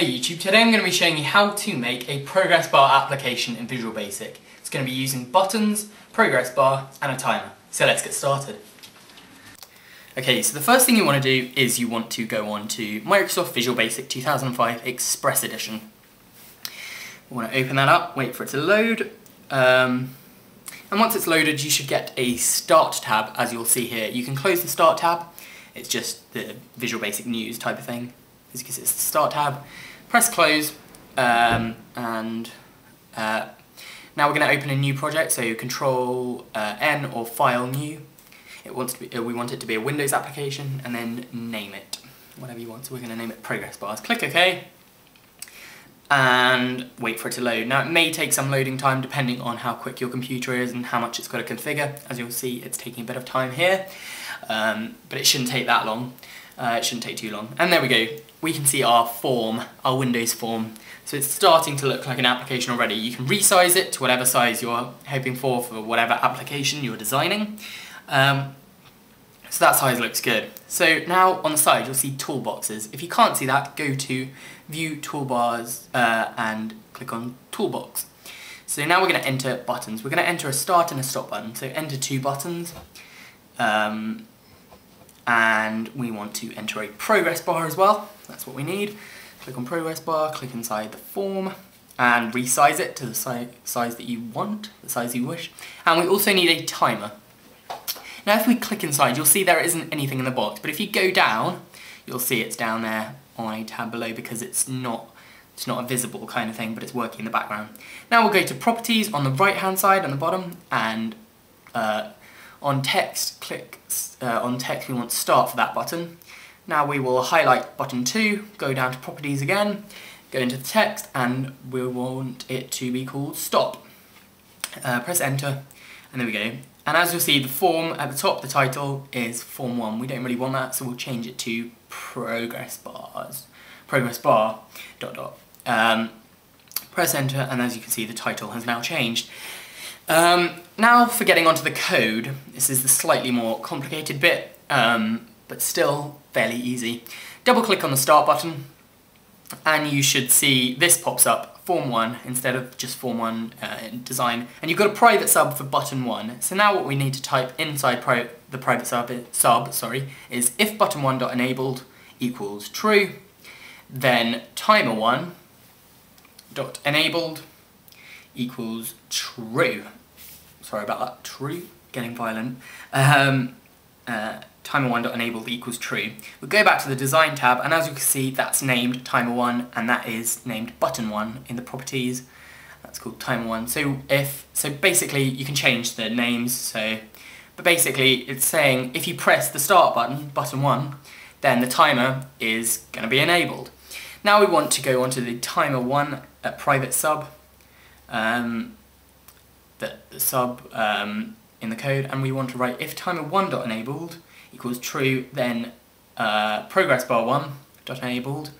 Hey YouTube, today I'm going to be showing you how to make a progress bar application in Visual Basic. It's going to be using buttons, progress bar and a timer. So let's get started. Okay, so the first thing you want to do is you want to go on to Microsoft Visual Basic 2005 Express Edition. We want to open that up, wait for it to load, um, and once it's loaded you should get a Start tab as you'll see here. You can close the Start tab, it's just the Visual Basic News type of thing as you can see it's the start tab, press close um, and uh, now we're going to open a new project so control uh, N or file new. It wants to be, uh, we want it to be a Windows application and then name it whatever you want so we're going to name it progress bars. Click OK and wait for it to load. Now it may take some loading time depending on how quick your computer is and how much it's got to configure. As you'll see it's taking a bit of time here um, but it shouldn't take that long. Uh, it shouldn't take too long. And there we go. We can see our form, our Windows form. So it's starting to look like an application already. You can resize it to whatever size you're hoping for for whatever application you're designing. Um, so that size looks good. So now on the side you'll see toolboxes. If you can't see that, go to View Toolbars uh, and click on Toolbox. So now we're going to enter buttons. We're going to enter a start and a stop button. So enter two buttons. Um, and we want to enter a progress bar as well. That's what we need. Click on progress bar, click inside the form, and resize it to the si size that you want, the size you wish. And we also need a timer. Now if we click inside, you'll see there isn't anything in the box, but if you go down, you'll see it's down there on a tab below because it's not it's not a visible kind of thing, but it's working in the background. Now we'll go to properties on the right hand side on the bottom and uh, on text, click uh, on text, we want start for that button. Now we will highlight button 2, go down to properties again, go into the text, and we want it to be called stop. Uh, press enter, and there we go. And as you'll see, the form at the top, the title, is form 1. We don't really want that, so we'll change it to progress bars. Progress bar, dot dot. Um, press enter, and as you can see, the title has now changed. Um, now for getting onto the code, this is the slightly more complicated bit, um, but still fairly easy. Double click on the start button and you should see this pops up, form 1 instead of just form 1 uh, design. And you've got a private sub for button 1. So now what we need to type inside pri the private sub, sub sorry, is if button 1 dot enabled equals true, then timer 1 dot enabled equals true sorry about that, true, getting violent, um, uh, timer1.enabled equals true. We'll go back to the design tab and as you can see that's named timer1 and that is named button1 in the properties. That's called timer1. So if so basically you can change the names so but basically it's saying if you press the start button, button 1, then the timer is going to be enabled. Now we want to go onto the timer 1 uh, private sub um, the, the sub um, in the code and we want to write if timer 1 dot enabled equals true then uh, progress bar 1 dot enabled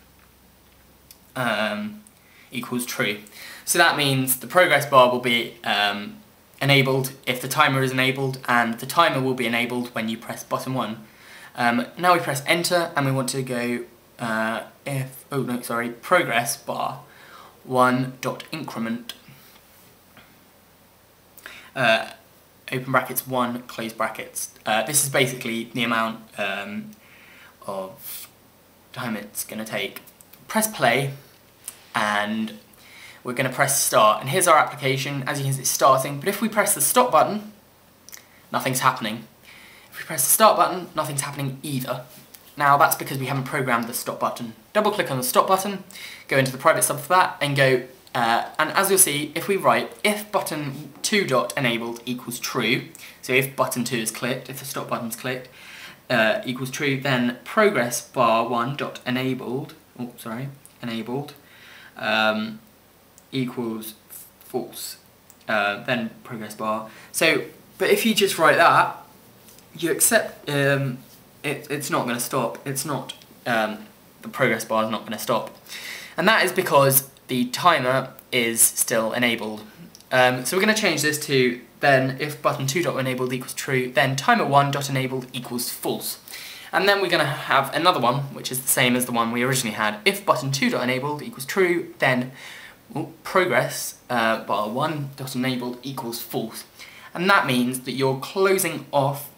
um, equals true. So that means the progress bar will be um, enabled if the timer is enabled and the timer will be enabled when you press button 1. Um, now we press enter and we want to go uh, if, oh no sorry, progress bar 1 dot increment uh, open brackets 1, close brackets. Uh, this is basically the amount um, of time it's going to take. Press play and we're going to press start. And here's our application. As you can see, it's starting. But if we press the stop button, nothing's happening. If we press the start button, nothing's happening either. Now that's because we haven't programmed the stop button. Double click on the stop button, go into the private sub for that, and go uh, and as you'll see, if we write if button 2 dot enabled equals true, so if button 2 is clicked, if the stop button's clicked, uh, equals true, then progress bar 1 dot enabled, oh sorry, enabled, um, equals false, uh, then progress bar. So, but if you just write that, you accept, um, it, it's not going to stop, it's not, um, the progress bar is not going to stop. And that is because the timer is still enabled. Um, so we're going to change this to then if button 2 dot enabled equals true, then timer 1 dot enabled equals false. And then we're going to have another one, which is the same as the one we originally had. If button 2.enabled equals true, then progress uh, bar 1.enabled equals false. And that means that you're closing off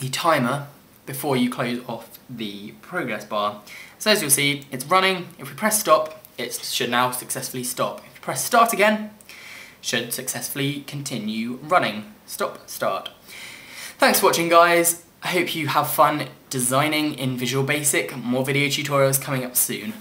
the timer before you close off the progress bar. So as you'll see, it's running. If we press stop, it should now successfully stop. If we press start again, should successfully continue running. Stop, start. Thanks for watching guys. I hope you have fun designing in Visual Basic. More video tutorials coming up soon.